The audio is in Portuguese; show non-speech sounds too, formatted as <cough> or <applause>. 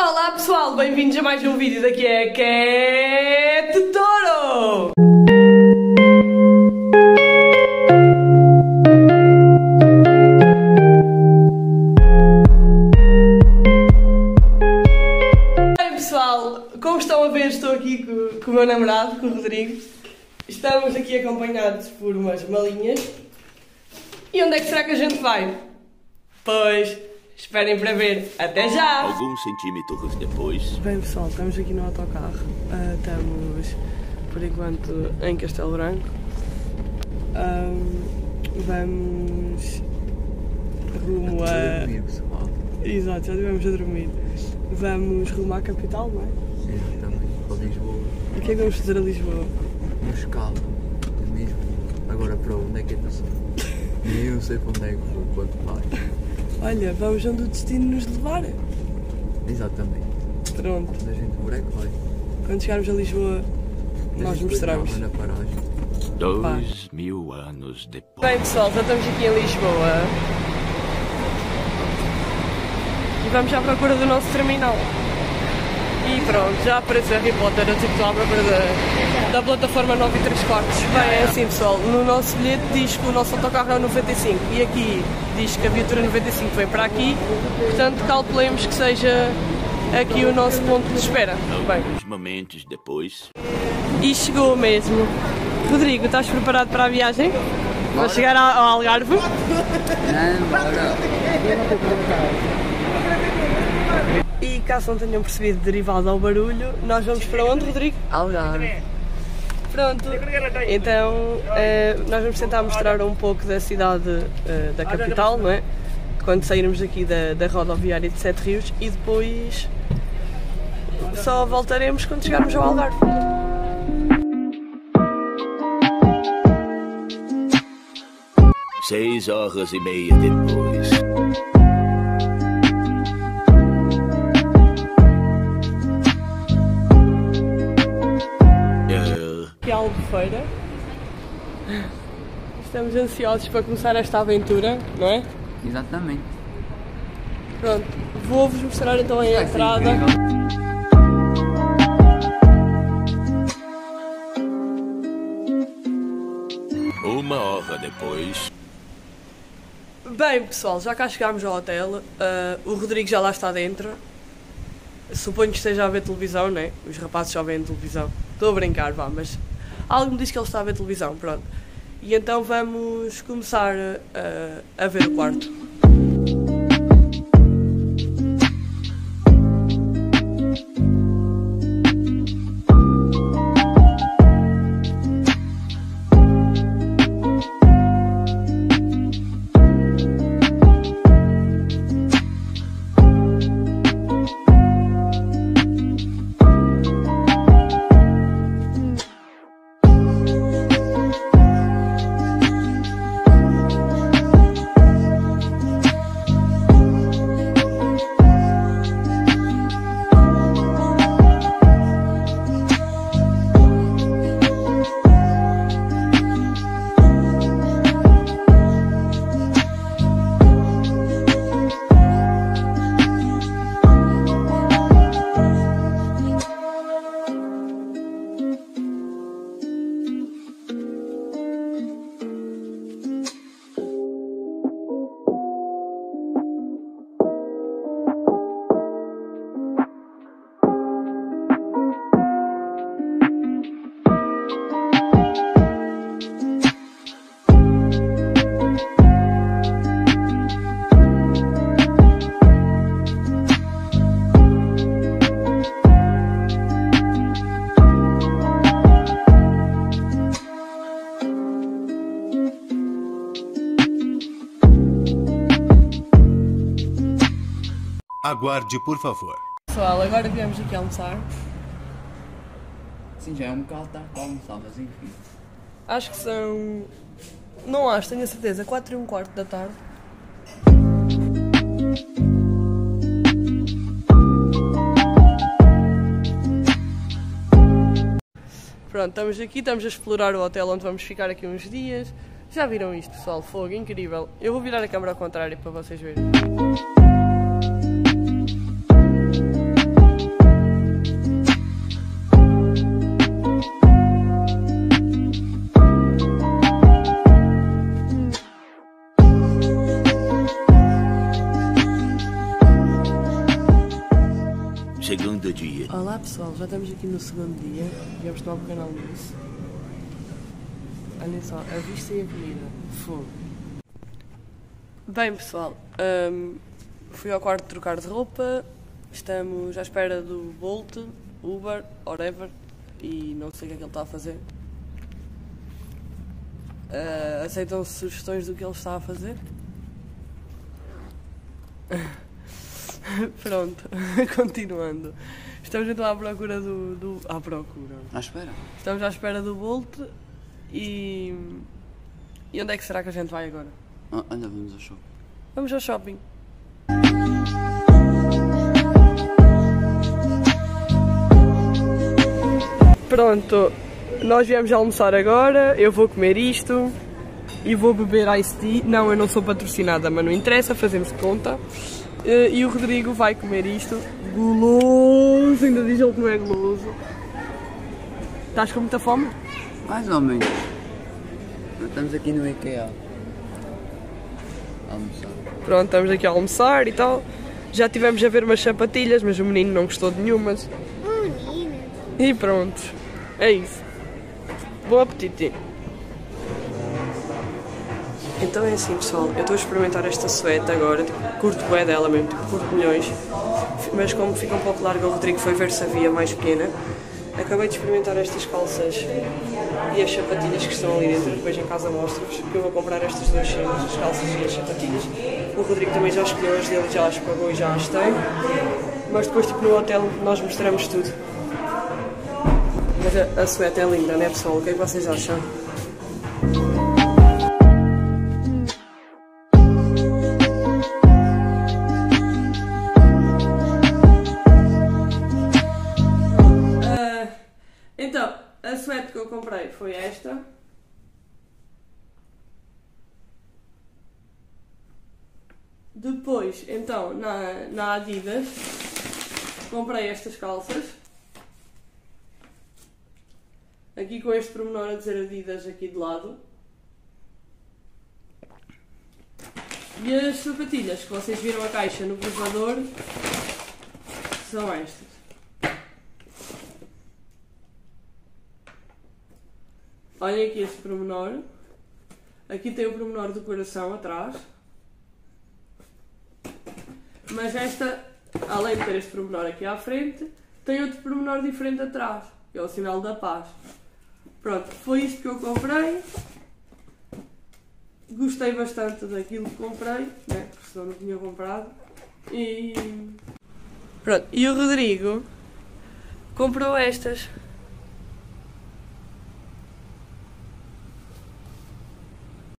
Olá pessoal, bem-vindos a mais um vídeo daqui é Cat Toro! Bem pessoal, como estão a ver estou aqui com, com o meu namorado, com o Rodrigo. Estamos aqui acompanhados por umas malinhas. E onde é que será que a gente vai? Pois, esperem para ver. Até já! Alguns centímetros depois. Bem pessoal, estamos aqui no autocarro. Ah, estamos por enquanto em Castelo Branco. Ahm, vamos rumo a. Dormir, pessoal. Exato, já estivemos a dormir. Vamos rumo à capital, não é? Exatamente. Para Lisboa. O que é que vamos fazer a Lisboa? Um escalo. Mesmo. Agora para onde é que é que eu sei? Nem eu sei para onde é que vou quando vai. Olha, vamos onde o destino nos levar. Exatamente. Pronto, Onde a gente for é vai. quando chegarmos a Lisboa, nós mostramos. Na paragem. Dois mil anos depois. Bem pessoal, já estamos aqui em Lisboa e vamos à procura do nosso terminal. E pronto, já apareceu Harry Potter, eu tipo estou à procura da, da plataforma 9 e 3 quartos. Bem, é assim pessoal, no nosso bilhete diz que o nosso autocarro é o 95 e aqui diz que a viatura 95 vem para aqui, portanto calculemos que seja aqui o nosso ponto de espera. Bem, Alguns momentos depois. e chegou mesmo. Rodrigo, estás preparado para a viagem? Para chegar ao Algarve? Não, bora. <laughs> E caso não tenham percebido, derivado ao barulho, nós vamos para onde, Rodrigo? Algarve. Pronto. Então, eh, nós vamos tentar mostrar um pouco da cidade eh, da capital, não é? Quando sairmos aqui da, da rodoviária de Sete Rios e depois só voltaremos quando chegarmos ao Algarve. Seis horas e meia depois. Albufeira. Estamos ansiosos para começar esta aventura, não é? Exatamente. Pronto, vou-vos mostrar então a entrada. uma hora depois. Bem, pessoal, já cá chegámos ao hotel. ah, o Rodrigo já lá está dentro. Suponho que esteja a ver televisão, né? Os rapazes só veem televisão. Estou a brincar, vá, mas algo me diz que ele está a ver televisão, pronto. E então vamos começar ah, a ver o quarto. Aguarde, por favor. Pessoal, agora viemos aqui almoçar. Sim, já é um bocado tarde para almoçar, mas enfim. Acho que são. Não acho, tenho a certeza, 4 e um quarto da tarde. Pronto, estamos aqui, estamos a explorar o hotel onde vamos ficar aqui uns dias. Já viram isto, pessoal? Fogo, incrível. Eu vou virar a câmera ao contrário para vocês verem. Segundo dia. Olá pessoal, já estamos aqui no segundo dia. Viemos tomar um pequeno almoço. Olhem só, a vista e a comida. Fogo. Bem pessoal, hum, fui ao quarto trocar de roupa. Estamos à espera do Bolt, Uber, whatever. E não sei o que é que ele está a fazer. Ah, aceitam sugestões do que ele está a fazer? <laughs> <laughs> Pronto, <laughs> continuando. Estamos então à procura do, do. À procura. À espera. Estamos à espera do Bolt e. E onde é que será que a gente vai agora? Ah, anda, vamos ao show. Vamos ao shopping. Pronto, nós viemos almoçar agora. Eu vou comer isto e vou beber iced tea. Não, eu não sou patrocinada, mas não interessa, fazemos conta. Eh, E o Rodrigo vai comer isto. Guloso, ainda diz ele que não é guloso. Estás com muita fome? Mais ou menos. Nós Estamos aqui no IKEA. A almoçar. Pronto, estamos aqui a almoçar e tal. Já tivemos a ver umas sapatilhas, mas o menino não gostou de nenhumas. E pronto, é isso. Bom apetite. Então é assim pessoal, eu estou a experimentar esta suéte agora, tipo, curto bem dela mesmo, tipo, curto milhões, mas como fica um pouco larga o Rodrigo foi ver se havia mais pequena. Acabei de experimentar estas calças e as sapatilhas que estão ali dentro, depois em casa mostro-vos que eu vou comprar estas duas cenas, as calças e as sapatilhas. O Rodrigo também já escolheu as dele, já as pagou e já as tem, mas depois tipo no hotel nós mostramos tudo. Mas a, a suéte é linda, né pessoal? O que é que vocês acham? Foi esta. Depois, então, na, na Adidas, comprei estas calças. Aqui com este pormenor a dizer Adidas aqui de lado. E as sapatilhas que vocês viram a caixa no provador são estas. Olhem aqui este pormenor. Aqui tem o pormenor do coração atrás. Mas esta, além de ter este pormenor aqui à frente, tem outro pormenor diferente atrás, é o sinal da paz. Pronto, foi isto que eu comprei. Gostei bastante daquilo que comprei, né? porque senão não tinha comprado. E. Pronto, e o Rodrigo comprou estas.